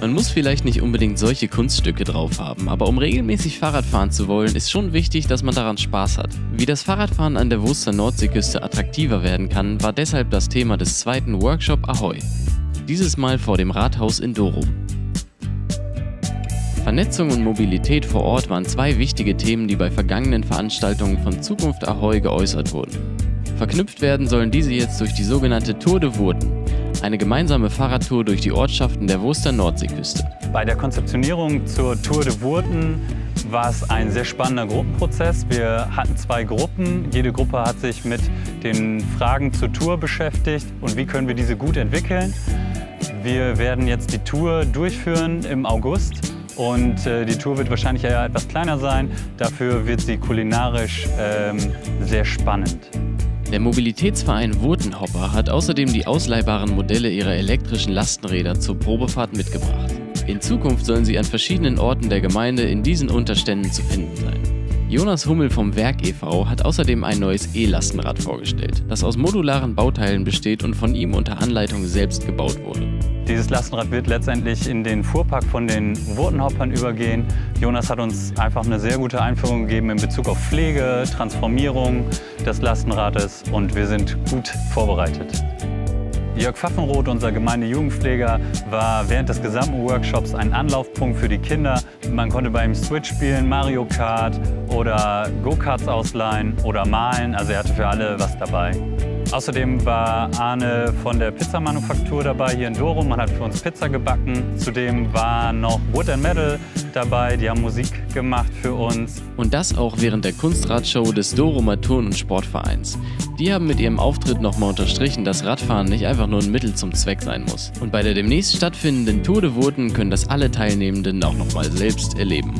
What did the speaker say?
Man muss vielleicht nicht unbedingt solche Kunststücke drauf haben, aber um regelmäßig Fahrrad fahren zu wollen, ist schon wichtig, dass man daran Spaß hat. Wie das Fahrradfahren an der Wuster Nordseeküste attraktiver werden kann, war deshalb das Thema des zweiten Workshop Ahoy. Dieses Mal vor dem Rathaus in Dorum. Vernetzung und Mobilität vor Ort waren zwei wichtige Themen, die bei vergangenen Veranstaltungen von Zukunft Ahoy geäußert wurden. Verknüpft werden sollen diese jetzt durch die sogenannte Tour de Wurten, eine gemeinsame Fahrradtour durch die Ortschaften der Wurster Nordseeküste. Bei der Konzeptionierung zur Tour de Wurten war es ein sehr spannender Gruppenprozess. Wir hatten zwei Gruppen. Jede Gruppe hat sich mit den Fragen zur Tour beschäftigt und wie können wir diese gut entwickeln. Wir werden jetzt die Tour durchführen im August und äh, die Tour wird wahrscheinlich eher etwas kleiner sein. Dafür wird sie kulinarisch ähm, sehr spannend. Der Mobilitätsverein Wurtenhopper hat außerdem die ausleihbaren Modelle ihrer elektrischen Lastenräder zur Probefahrt mitgebracht. In Zukunft sollen sie an verschiedenen Orten der Gemeinde in diesen Unterständen zu finden sein. Jonas Hummel vom Werk e.V. hat außerdem ein neues E-Lastenrad vorgestellt, das aus modularen Bauteilen besteht und von ihm unter Anleitung selbst gebaut wurde. Dieses Lastenrad wird letztendlich in den Fuhrpark von den Wurtenhoppern übergehen. Jonas hat uns einfach eine sehr gute Einführung gegeben in Bezug auf Pflege, Transformierung des Lastenrades und wir sind gut vorbereitet. Jörg Pfaffenroth, unser Gemeindejugendpfleger, war während des gesamten Workshops ein Anlaufpunkt für die Kinder. Man konnte bei ihm Switch spielen, Mario Kart oder Go-Karts ausleihen oder malen. Also er hatte für alle was dabei. Außerdem war Arne von der Pizzamanufaktur dabei hier in Dorum. Man hat für uns Pizza gebacken. Zudem war noch Wood and Metal dabei. Die haben Musik gemacht für uns. Und das auch während der Kunstradshow des Dorumer Turn- und Sportvereins. Die haben mit ihrem Auftritt nochmal unterstrichen, dass Radfahren nicht einfach nur ein Mittel zum Zweck sein muss. Und bei der demnächst stattfindenden Tour de Wurten können das alle Teilnehmenden auch nochmal selbst erleben.